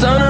sun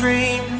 dream.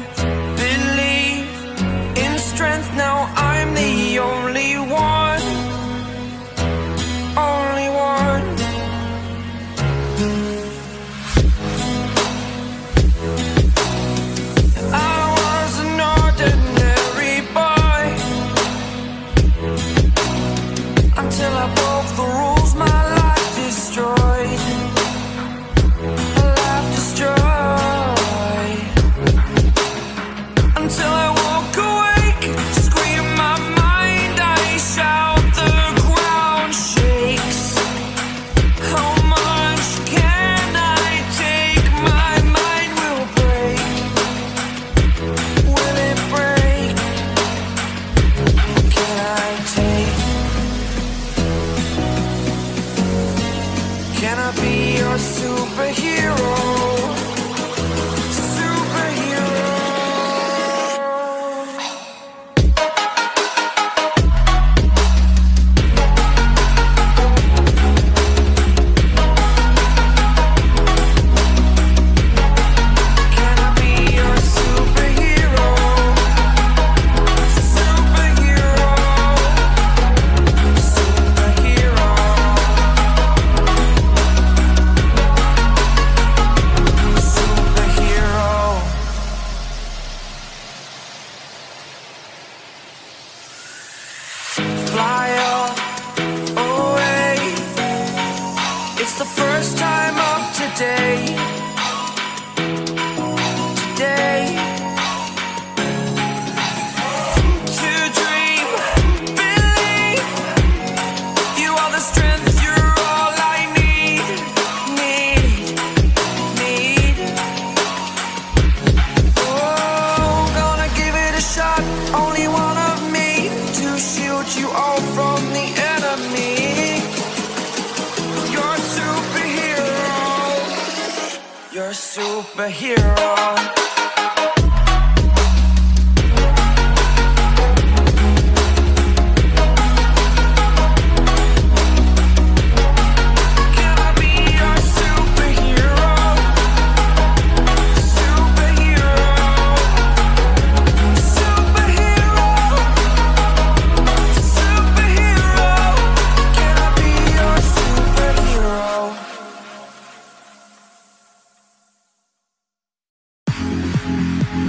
Superhero.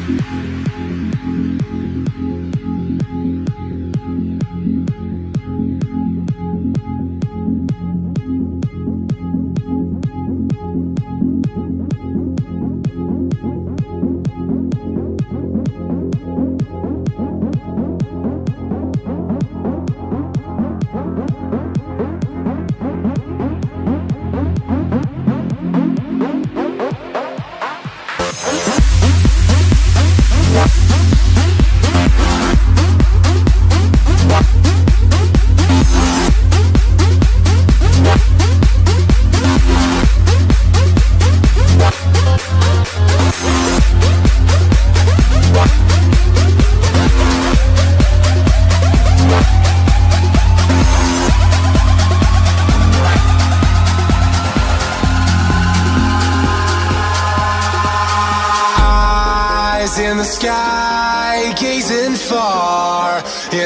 Eyes